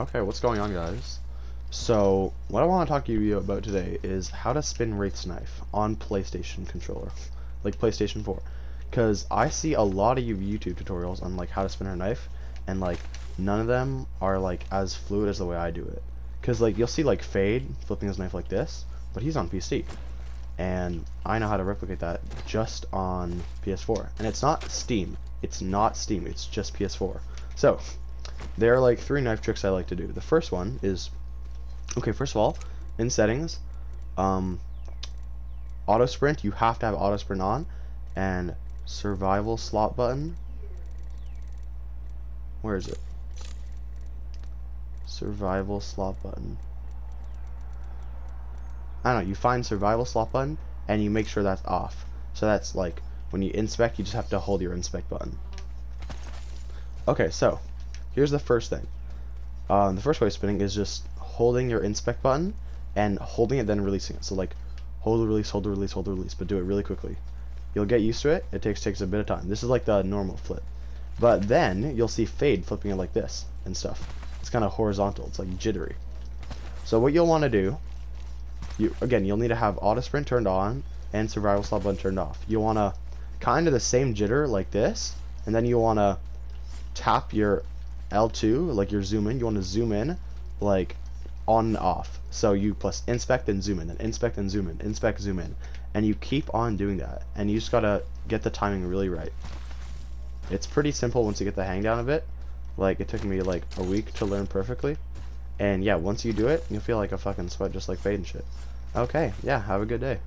Okay, what's going on, guys? So, what I want to talk to you about today is how to spin Wraith's Knife on PlayStation controller, like PlayStation 4. Because I see a lot of YouTube tutorials on like how to spin her knife, and like none of them are like as fluid as the way I do it. Because like you'll see like Faide flipping his knife like this, but he's on PC, and I know how to replicate that just on PS4. And it's not Steam. It's not Steam. It's just PS4. So there are like three knife tricks I like to do. The first one is, okay, first of all, in settings, um, auto sprint, you have to have auto sprint on, and survival slot button. Where is it? Survival slot button. I don't know, you find survival slot button, and you make sure that's off. So that's like, when you inspect, you just have to hold your inspect button. Okay, so, here's the first thing. Um, the first way of spinning is just holding your inspect button and holding it then releasing it. So like hold release, hold release, hold release, but do it really quickly. You'll get used to it. It takes takes a bit of time. This is like the normal flip. But then you'll see Faide flipping it like this and stuff. It's kind of horizontal. It's like jittery. So what you'll want to do, you again, you'll need to have auto sprint turned on and survival slot button turned off. You'll want to kind of the same jitter like this, and then you want to tap your L2, like your zoom in, you want to zoom in, like on and off. So you plus inspect and zoom in, then inspect and zoom in, inspect, zoom in. And you keep on doing that. And you just gotta get the timing really right. It's pretty simple once you get the hang down of it. Like, it took me like a week to learn perfectly. And yeah, once you do it, you'll feel like a fucking sweat just like Faide and shit. Okay, yeah, have a good day.